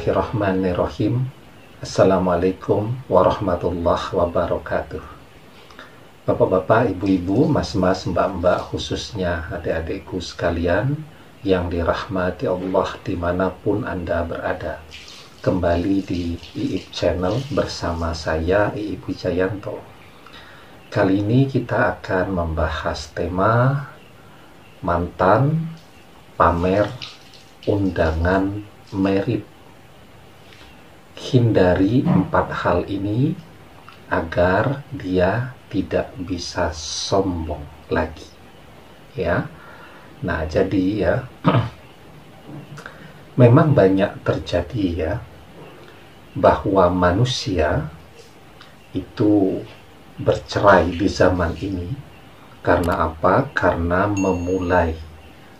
Bismillahirrahmanirrahim. Assalamualaikum warahmatullahi wabarakatuh. Bapak-bapak, ibu-ibu, mas-mas, mbak-mbak, khususnya adik-adikku sekalian yang dirahmati Allah di mana pun Anda berada. Kembali di IIP Channel bersama saya Iip Wijayanto Kali ini kita akan membahas tema Mantan, pamer, undangan merit. Hindari empat hal ini agar dia tidak bisa sombong lagi. Ya. Nah, jadi ya memang banyak terjadi ya bahwa manusia itu bercerai di zaman ini karena apa? Karena memulai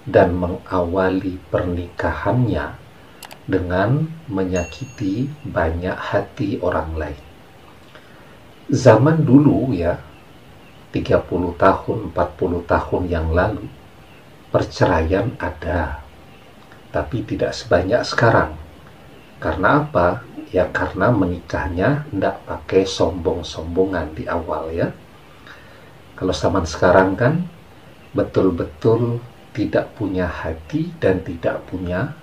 dan mengawali pernikahannya dengan menyakiti banyak hati orang lain. Zaman dulu ya, 30 tahun, 40 tahun yang lalu, perceraian ada, tapi tidak sebanyak sekarang. Karena apa? Ya karena menikahnya tidak pakai sombong-sombongan di awal ya. Kalau zaman sekarang kan betul-betul tidak punya hati dan tidak punya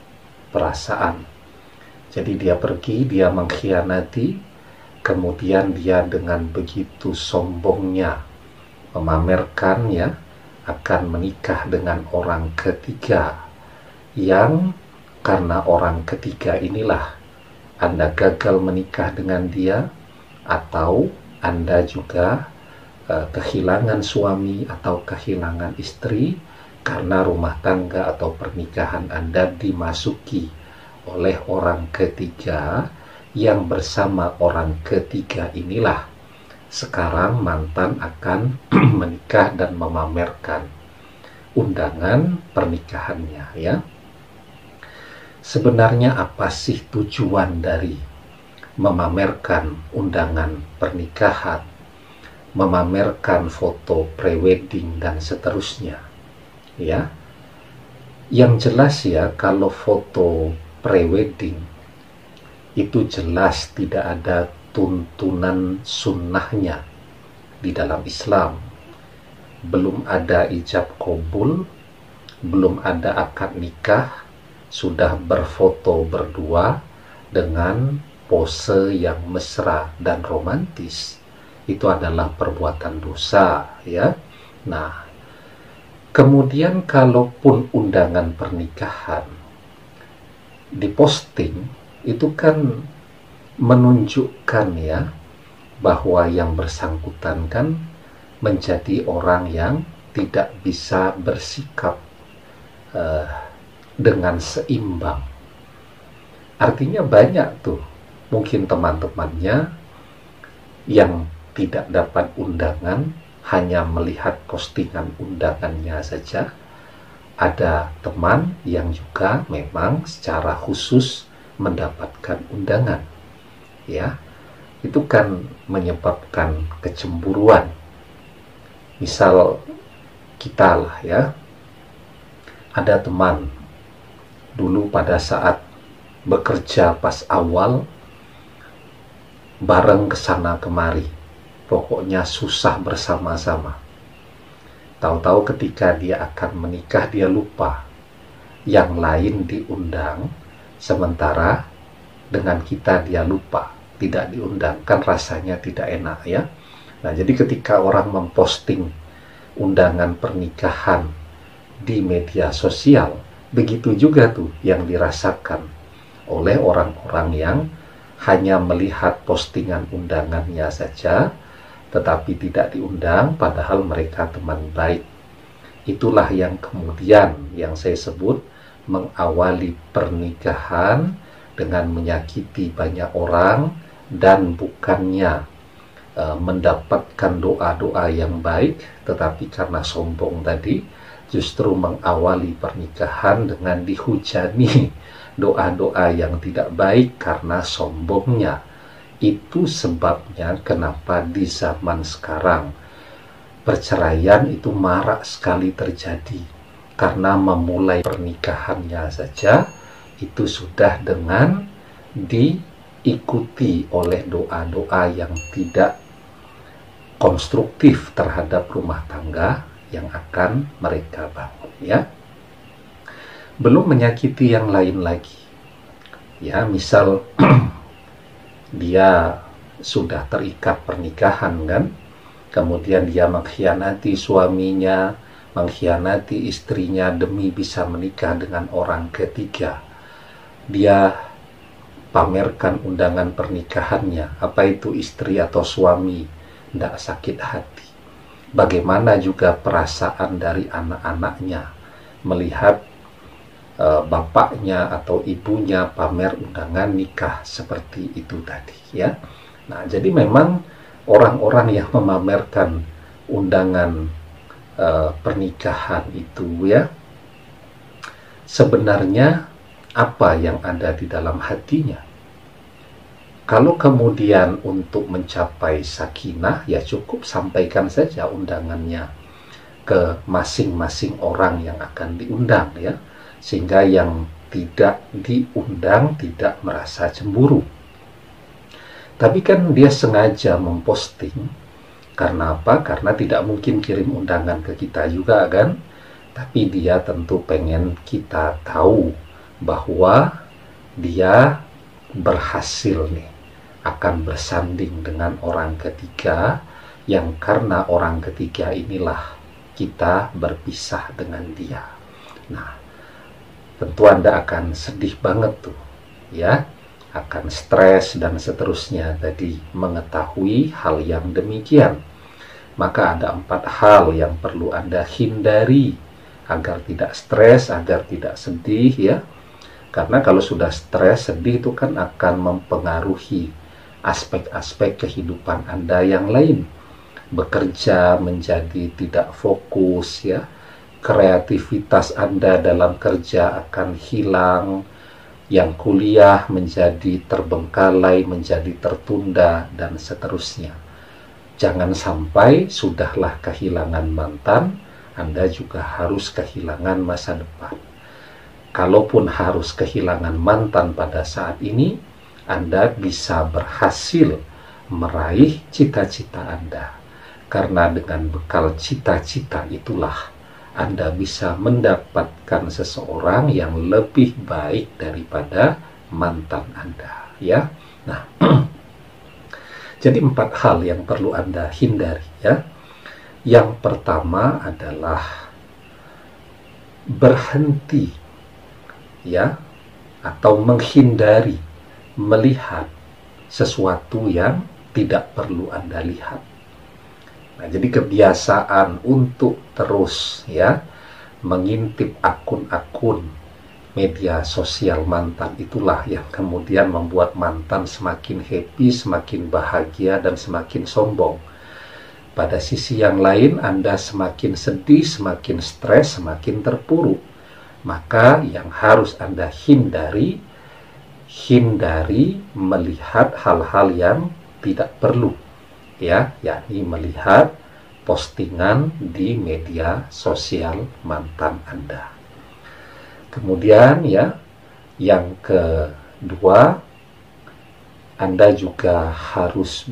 perasaan. Jadi dia pergi, dia mengkhianati, kemudian dia dengan begitu sombongnya memamerkan ya akan menikah dengan orang ketiga yang karena orang ketiga inilah Anda gagal menikah dengan dia atau Anda juga uh, kehilangan suami atau kehilangan istri karena rumah tangga atau pernikahan Anda dimasuki oleh orang ketiga yang bersama orang ketiga inilah sekarang mantan akan menikah dan memamerkan undangan pernikahannya ya. Sebenarnya apa sih tujuan dari memamerkan undangan pernikahan, memamerkan foto prewedding dan seterusnya? Ya. Yang jelas ya kalau foto prewedding itu jelas tidak ada tuntunan sunnahnya di dalam Islam. Belum ada ijab kabul belum ada akad nikah sudah berfoto berdua dengan pose yang mesra dan romantis. Itu adalah perbuatan dosa ya. Nah Kemudian kalaupun undangan pernikahan diposting itu kan menunjukkan ya bahwa yang bersangkutan kan menjadi orang yang tidak bisa bersikap uh, dengan seimbang. Artinya banyak tuh mungkin teman-temannya yang tidak dapat undangan hanya melihat postingan undangannya saja. Ada teman yang juga memang secara khusus mendapatkan undangan. Ya. Itu kan menyebabkan kecemburuan. Misal kita lah ya. Ada teman dulu pada saat bekerja pas awal bareng ke sana kemari pokoknya susah bersama-sama. Tahu-tahu ketika dia akan menikah dia lupa. Yang lain diundang, sementara dengan kita dia lupa, tidak diundang. Kan rasanya tidak enak ya. Nah, jadi ketika orang memposting undangan pernikahan di media sosial, begitu juga tuh yang dirasakan oleh orang-orang yang hanya melihat postingan undangannya saja, tetapi tidak diundang padahal mereka teman baik. Itulah yang kemudian yang saya sebut mengawali pernikahan dengan menyakiti banyak orang dan bukannya e, mendapatkan doa-doa yang baik tetapi karena sombong tadi justru mengawali pernikahan dengan dihujani doa-doa yang tidak baik karena sombongnya itu sebabnya kenapa di zaman sekarang perceraian itu marak sekali terjadi. Karena memulai pernikahannya saja itu sudah dengan diikuti oleh doa-doa yang tidak konstruktif terhadap rumah tangga yang akan mereka bangun ya. Belum menyakiti yang lain lagi. Ya misal dia sudah terikat pernikahan kan? Kemudian dia mengkhianati suaminya mengkhianati istrinya demi bisa menikah dengan orang ketiga. Dia pamerkan undangan pernikahannya. Apa itu istri atau suami? Tidak sakit hati. Bagaimana juga perasaan dari anak-anaknya? Melihat uh, bapaknya atau ibunya pamer undangan nikah seperti itu tadi ya. Nah jadi memang orang-orang yang memamerkan undangan uh, pernikahan itu ya sebenarnya apa yang ada di dalam hatinya? Kalau kemudian untuk mencapai sakinah ya cukup sampaikan saja undangannya ke masing-masing orang yang akan diundang ya sehingga yang tidak diundang tidak merasa cemburu tapi kan dia sengaja memposting karena apa? Karena tidak mungkin kirim undangan ke kita juga kan? Tapi dia tentu pengen kita tahu bahwa dia berhasil nih akan bersanding dengan orang ketiga yang karena orang ketiga inilah kita berpisah dengan dia. Nah, tentu Anda akan sedih banget tuh, ya, akan stres dan seterusnya. Tadi mengetahui hal yang demikian maka ada empat hal yang perlu Anda hindari agar tidak stres, agar tidak sedih ya. Karena kalau sudah stres, sedih itu kan akan mempengaruhi aspek-aspek kehidupan Anda yang lain. Bekerja menjadi tidak fokus ya. Kreativitas Anda dalam kerja akan hilang. Yang kuliah menjadi terbengkalai, menjadi tertunda dan seterusnya Jangan sampai sudahlah kehilangan mantan, Anda juga harus kehilangan masa depan. Kalaupun harus kehilangan mantan pada saat ini, Anda bisa berhasil meraih cita-cita Anda. Karena dengan bekal cita-cita itulah Anda bisa mendapatkan seseorang yang lebih baik daripada mantan Anda, ya. Nah, Jadi empat hal yang perlu Anda hindari ya. Yang pertama adalah berhenti ya atau menghindari melihat sesuatu yang tidak perlu Anda lihat. Nah, jadi kebiasaan untuk terus ya mengintip akun-akun media sosial mantan itulah yang kemudian membuat mantan semakin happy, semakin bahagia, dan semakin sombong. Pada sisi yang lain, Anda semakin sedih, semakin stres, semakin terpuruk. Maka yang harus Anda hindari, hindari melihat hal-hal yang tidak perlu. Ya, yakni melihat postingan di media sosial mantan Anda. Kemudian ya, yang kedua, Anda juga harus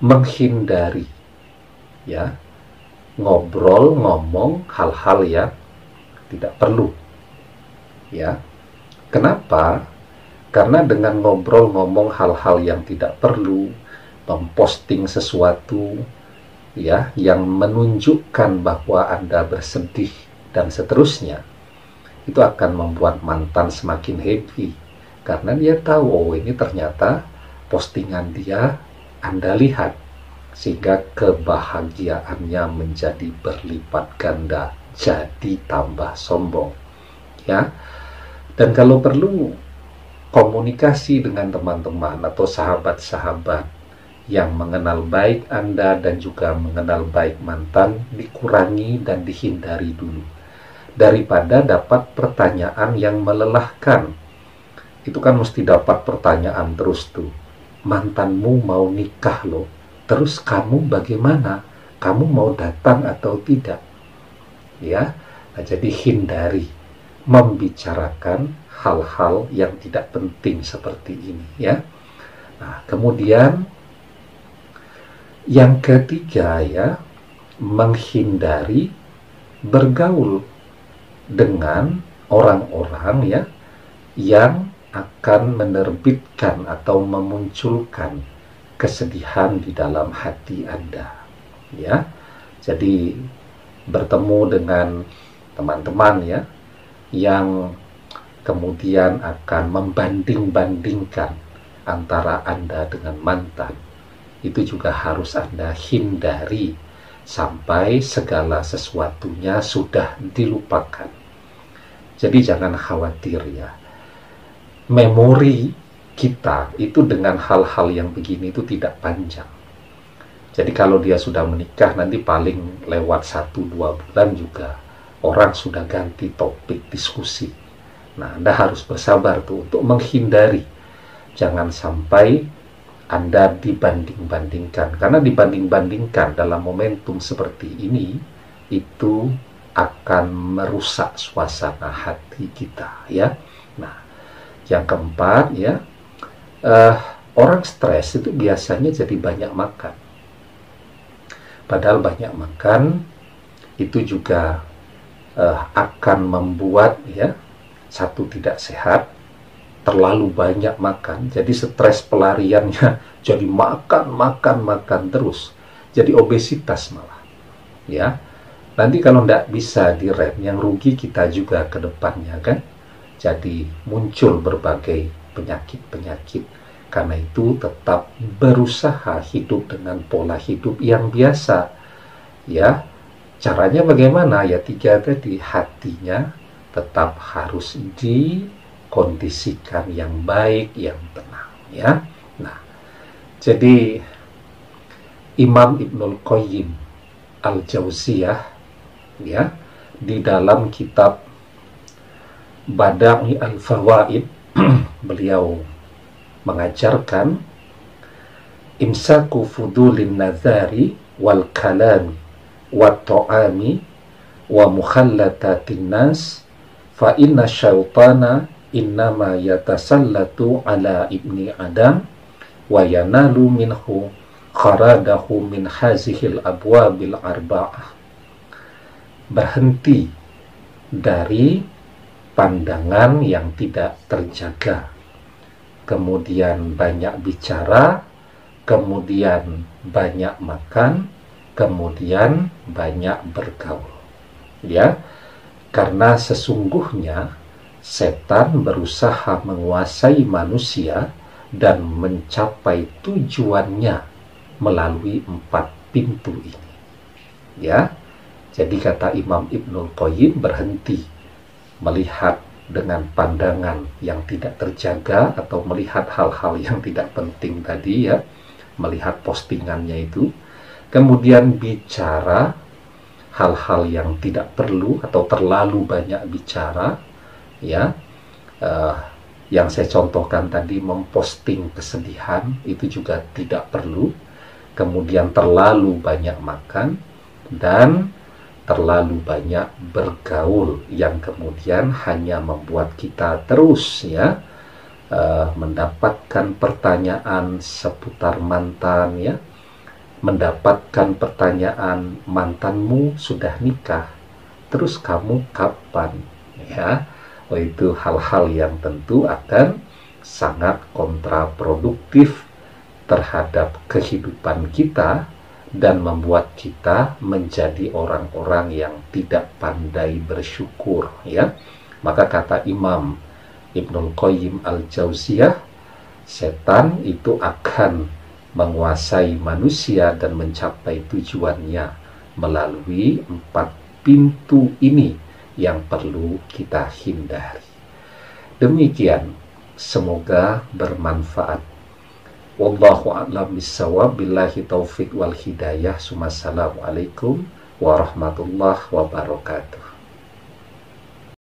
menghindari ya ngobrol ngomong hal-hal yang tidak perlu ya kenapa karena dengan ngobrol ngomong hal-hal yang tidak perlu memposting sesuatu ya yang menunjukkan bahwa Anda bersedih dan seterusnya itu akan membuat mantan semakin happy. Karena dia tahu oh ini ternyata postingan dia Anda lihat sehingga kebahagiaannya menjadi berlipat ganda jadi tambah sombong ya. Dan kalau perlu komunikasi dengan teman-teman atau sahabat-sahabat yang mengenal baik Anda dan juga mengenal baik mantan dikurangi dan dihindari dulu daripada dapat pertanyaan yang melelahkan. Itu kan mesti dapat pertanyaan terus tuh. Mantanmu mau nikah loh. Terus kamu bagaimana? Kamu mau datang atau tidak? Ya. Nah, jadi hindari membicarakan hal-hal yang tidak penting seperti ini ya. Nah, kemudian yang ketiga ya, menghindari bergaul dengan orang-orang ya yang akan menerbitkan atau memunculkan kesedihan di dalam hati Anda. Ya. Jadi bertemu dengan teman-teman ya yang kemudian akan membanding-bandingkan antara Anda dengan mantan. Itu juga harus Anda hindari sampai segala sesuatunya sudah dilupakan. Jadi jangan khawatir ya memori kita itu dengan hal-hal yang begini itu tidak panjang. Jadi kalau dia sudah menikah nanti paling lewat satu dua bulan juga orang sudah ganti topik diskusi. Nah Anda harus bersabar tuh untuk menghindari jangan sampai Anda dibanding-bandingkan karena dibanding-bandingkan dalam momentum seperti ini itu akan merusak suasana hati kita ya. Nah yang keempat ya, uh, orang stres itu biasanya jadi banyak makan. Padahal banyak makan itu juga uh, akan membuat ya satu tidak sehat, terlalu banyak makan, jadi stres pelariannya jadi makan makan makan terus, jadi obesitas malah, ya. Nanti kalau tidak bisa direm, yang rugi kita juga ke depannya kan jadi muncul berbagai penyakit-penyakit. Karena itu tetap berusaha hidup dengan pola hidup yang biasa. Ya, caranya bagaimana? Ya tiga tadi hatinya tetap harus dikondisikan yang baik, yang tenang. Ya, nah, jadi Imam Ibnul Qayyim Al-Jauziyah ya di dalam kitab Bada'i al-Fawaid beliau mengajarkan imsaku fudulin nazari wal kalami wa ta'ami wa mukhallatatin nas fa inna syaitana innama yatasallatu ala ibni adam wa yanalu minhu kharadahu min hazihil abwabil arba'ah berhenti dari pandangan yang tidak terjaga, kemudian banyak bicara, kemudian banyak makan, kemudian banyak bergaul. Ya, karena sesungguhnya setan berusaha menguasai manusia dan mencapai tujuannya melalui empat pintu ini. Ya, jadi kata Imam Ibnul Qayyim berhenti melihat dengan pandangan yang tidak terjaga atau melihat hal-hal yang tidak penting tadi ya, melihat postingannya itu, kemudian bicara hal-hal yang tidak perlu atau terlalu banyak bicara, ya, uh, yang saya contohkan tadi memposting kesedihan itu juga tidak perlu, kemudian terlalu banyak makan dan terlalu banyak bergaul yang kemudian hanya membuat kita terus ya uh, mendapatkan pertanyaan seputar mantan ya. Mendapatkan pertanyaan mantanmu sudah nikah? Terus kamu kapan? Ya itu hal-hal yang tentu akan sangat kontraproduktif terhadap kehidupan kita dan membuat kita menjadi orang-orang yang tidak pandai bersyukur ya. Maka kata Imam Ibnul Qayyim Al-Jauziyah setan itu akan menguasai manusia dan mencapai tujuannya melalui empat pintu ini yang perlu kita hindari demikian semoga bermanfaat Wallahu a'lam bissawab billahi taufiq wal hidayah. Wassalamualaikum warahmatullahi wabarakatuh.